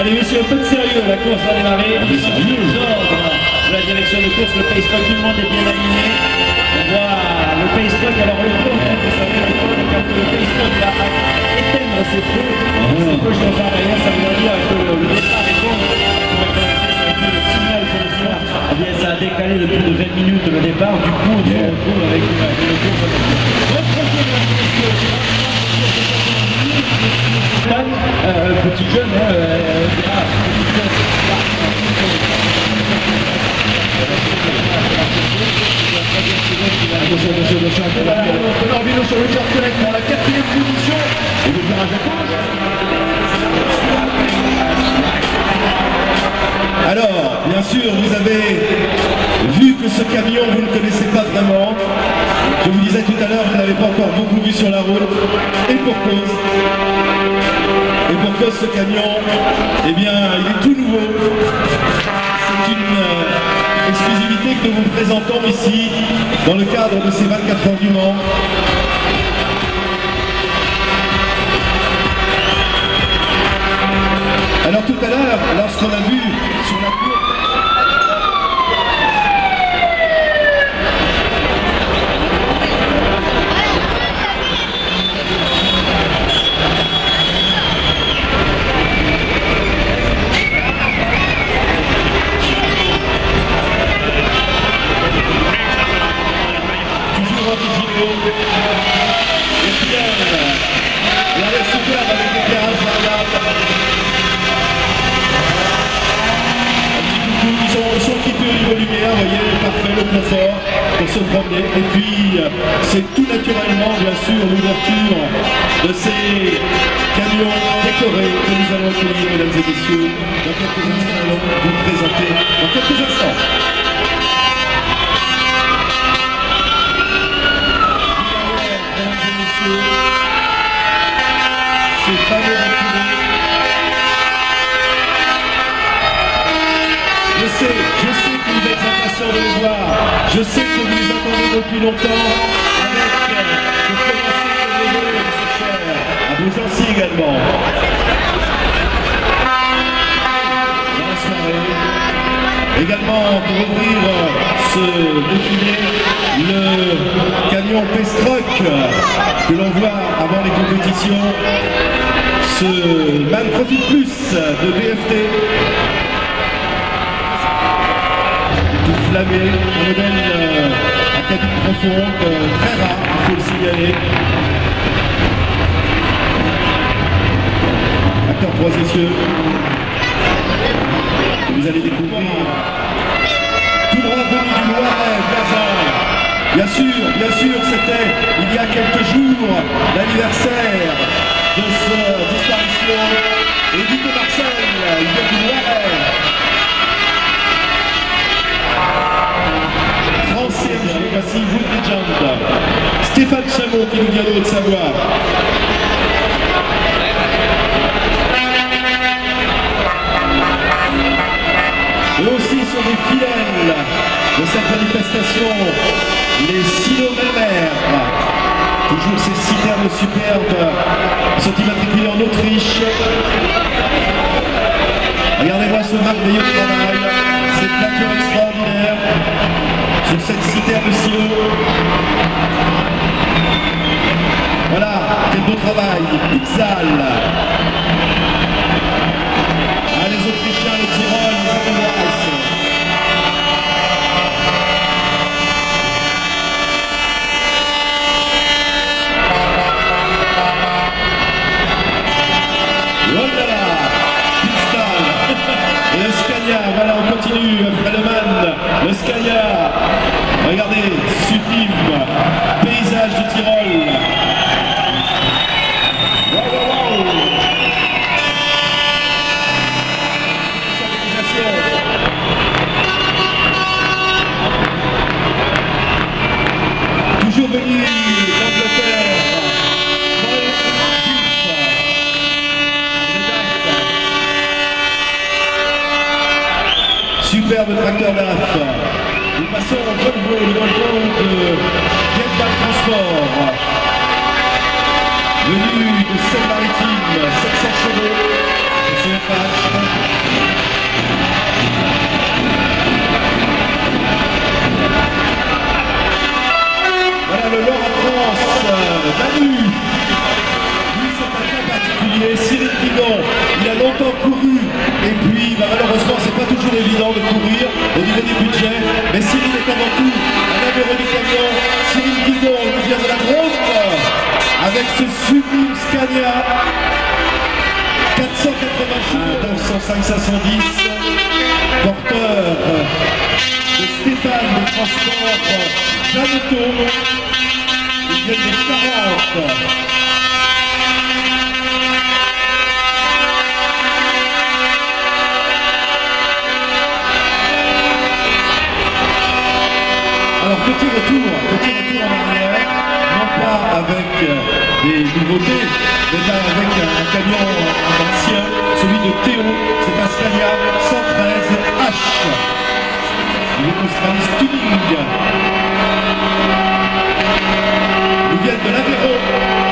un peu de sérieux, la course va démarrer. Les ordres de la direction de course, le pace tout le monde est bien aligné. On voit le pace alors le hein, vous savez, le quand le va éteindre ses feux, ses je pas rien, ça veut dire que le départ est bon. Eh bien, ça a décalé de plus de 20 minutes le départ, du coup on se retrouve avec une, une course. Euh, petit jeune, hein, sûr, vous avez vu que ce camion, vous ne connaissez pas vraiment. Je vous disais tout à l'heure, vous n'avez pas encore beaucoup vu sur la route. Et pour cause. Et pour cause, ce camion, eh bien, il est tout nouveau. C'est une euh, exclusivité que nous vous présentons ici, dans le cadre de ces 24 heures du Mans. De ces camions décorés que nous allons accueillir, mesdames et messieurs, dans quelques instants, allons vous présenter dans quelques instants. Mesdames et messieurs, ces fameux Je sais, je sais que vous êtes impatients de les voir. Je sais que vous les attendez depuis longtemps avec le commencer de de ce cher, à Beaugency également. La soirée, également pour ouvrir ce défilé, le camion Pestruck que l'on voit avant les compétitions, ce Man Profit Plus de BFT flammé, un modèle euh, à cabine profonde, euh, très rare, il faut le signaler. Trois essieux. Vous allez découvrir tout droit venu du Loiret, Bien sûr, bien sûr, c'était il y a quelques jours l'anniversaire de sa disparition. Edith Marcel, il vient du Loiret. voici Wood Legend. Stéphane Chamot qui nous vient de Haute-Savoie. Aussi sont des fidèles de cette manifestation, les silos mères Toujours ces citernes superbes sont immatriculés en Autriche. Regardez-moi ce merveilleux travail, cette nature extraordinaire sur cette citerne silo. Voilà, quel beau travail, Pixal. Voilà, on continue superbe tracteur DAF. Nous passons au Volvo, le de Transport. Venu de Seine-Maritime, 700 chevaux, sublime Scania 480 905 510 porteur de Stéphane de transport Janeto ils viennent de 40 Alors petit retour, petit retour en arrière, avec euh, des nouveautés, mais avec un, camion ancien, celui de Théo, c'est un Scania 113H. Il est Tuning. Ils viennent de. L'Aveyron,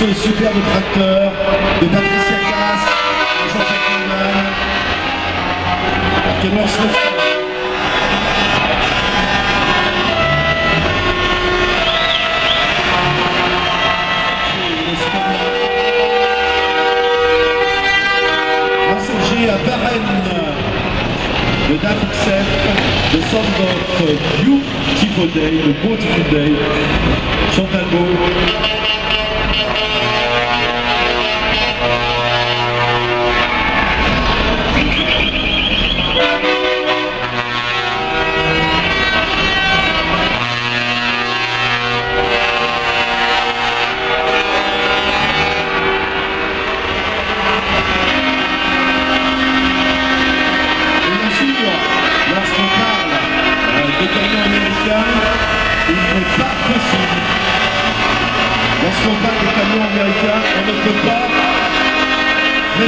de ce superbe tracteur de Patricia Cass, de Jean-Jacques Passager à de David de Sandbox Beautiful Day, le Beautiful Day, Chantal Beau.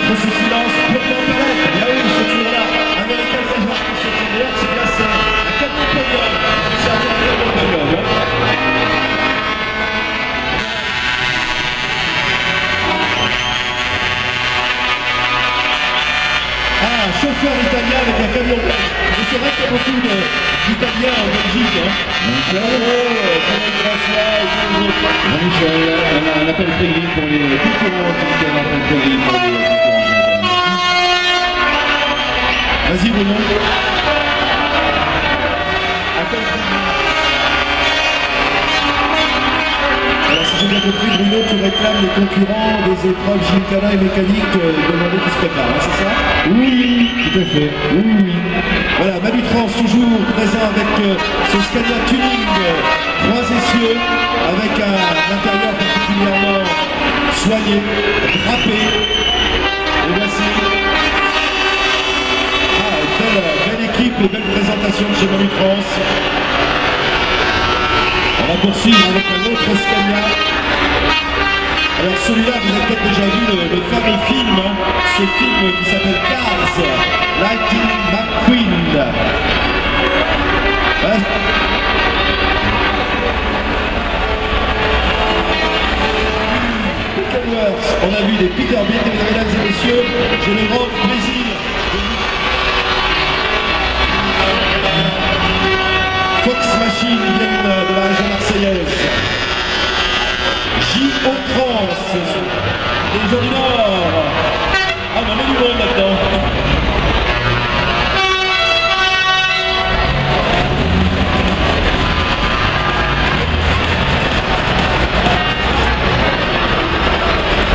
This is Vas-y, Bruno. Alors, si j'ai bien compris, Bruno, tu réclames les concurrents des épreuves Gymkhana et mécanique euh, demander qui se préparent, hein, c'est ça? Oui, tout à fait. Oui, oui. Voilà, Manu Trans toujours présent avec euh, ce Scania Tuning euh, trois essieux avec un intérieur particulièrement soigné, drapé. Et belle présentation de chez Manu Trans. On va poursuivre avec un autre Scania. Alors celui-là, vous avez peut-être déjà vu le, fameux film, hein, ce film qui s'appelle Cars, Lightning McQueen. Hein on a vu des Peterbilt, et mesdames et messieurs, je me rends Ils viennent de la région marseillaise. J.O. Trans, les gens du Nord. Ah, on met du monde là-dedans.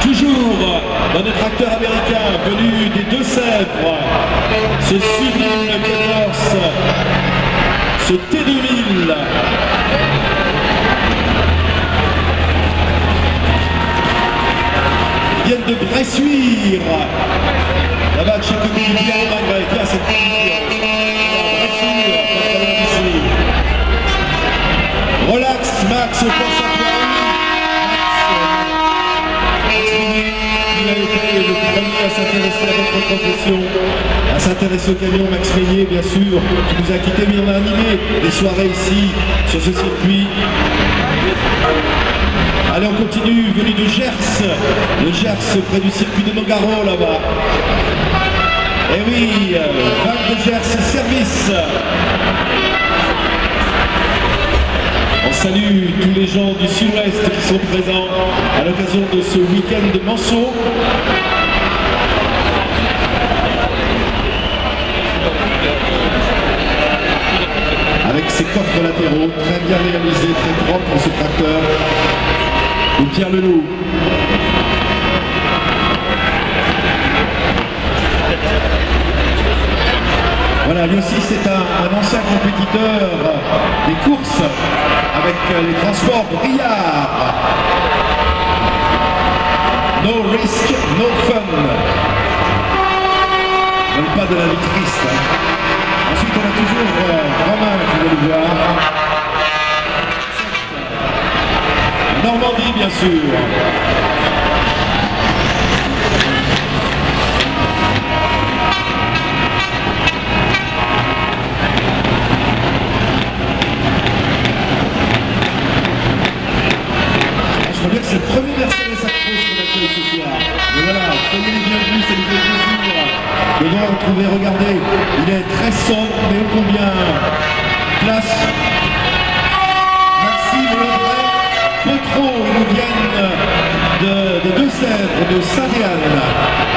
Toujours dans des tracteurs américains venus des Deux-Sèvres, ce sublime 14, ce T2000. Bressuire. Là-bas, chez Comédie Pierre, malgré tiens, c'est Bressuire, pas très loin d'ici. Relax, Max, pense à toi. Max, il a été le premier à s'intéresser à votre profession, à s'intéresser au camion Max Meillet, bien sûr, qui nous a quittés, mais on a animé des soirées ici, sur ce circuit. Allez, on continue, venu de Gers, le Gers près du circuit de Nogaro là-bas. Et oui, Val de Gers Service. On salue tous les gens du sud-ouest qui sont présents à l'occasion de ce week-end de Manceau. Avec ses coffres latéraux, très bien réalisés, très propre ce tracteur. Pierre Leloup. Voilà, lui aussi c'est un, ancien compétiteur des courses avec les transports Briard. No risk, no fun. Même pas de la vie triste. Ensuite on a toujours euh, Romain qui va le voir. Bien sûr. c'est le premier Mercedes Actros qu'on accueille ce soir. Et voilà, soyez les bienvenus, ça nous fait plaisir de vous retrouver. Regardez, il est très sobre, mais ô combien classe peu trop nous viennent de, de Deux-Sèvres, de Saint-Réal.